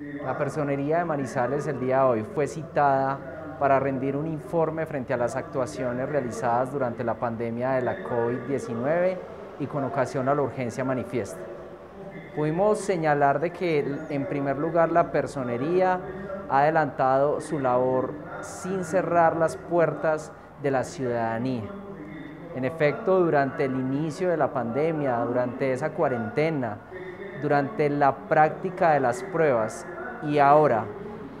La personería de Manizales el día de hoy fue citada para rendir un informe frente a las actuaciones realizadas durante la pandemia de la COVID-19 y con ocasión a la urgencia manifiesta. Pudimos señalar de que en primer lugar la personería ha adelantado su labor sin cerrar las puertas de la ciudadanía. En efecto, durante el inicio de la pandemia, durante esa cuarentena, durante la práctica de las pruebas y ahora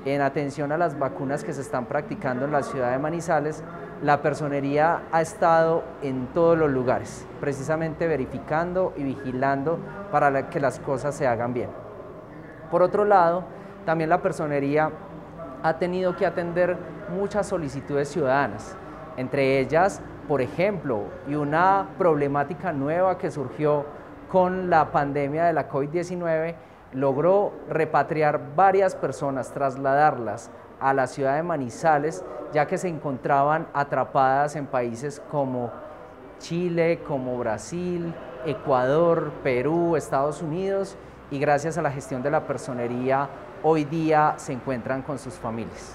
en atención a las vacunas que se están practicando en la ciudad de Manizales, la personería ha estado en todos los lugares, precisamente verificando y vigilando para que las cosas se hagan bien. Por otro lado, también la personería ha tenido que atender muchas solicitudes ciudadanas, entre ellas, por ejemplo, y una problemática nueva que surgió con la pandemia de la COVID-19, logró repatriar varias personas, trasladarlas a la ciudad de Manizales, ya que se encontraban atrapadas en países como Chile, como Brasil, Ecuador, Perú, Estados Unidos, y gracias a la gestión de la personería, hoy día se encuentran con sus familias.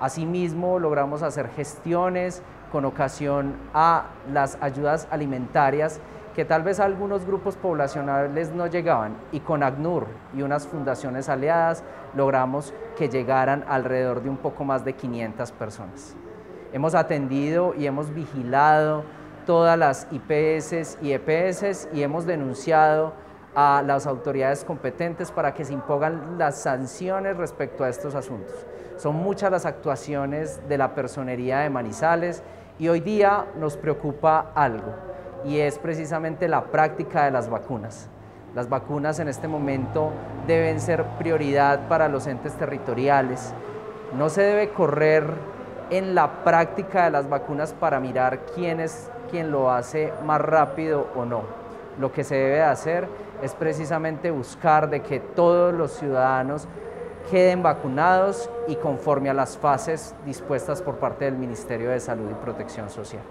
Asimismo, logramos hacer gestiones con ocasión a las ayudas alimentarias que tal vez algunos grupos poblacionales no llegaban y con ACNUR y unas fundaciones aliadas logramos que llegaran alrededor de un poco más de 500 personas. Hemos atendido y hemos vigilado todas las IPS y EPS y hemos denunciado a las autoridades competentes para que se impongan las sanciones respecto a estos asuntos. Son muchas las actuaciones de la personería de Manizales y hoy día nos preocupa algo y es precisamente la práctica de las vacunas. Las vacunas en este momento deben ser prioridad para los entes territoriales. No se debe correr en la práctica de las vacunas para mirar quién es quien lo hace más rápido o no. Lo que se debe hacer es precisamente buscar de que todos los ciudadanos queden vacunados y conforme a las fases dispuestas por parte del Ministerio de Salud y Protección Social.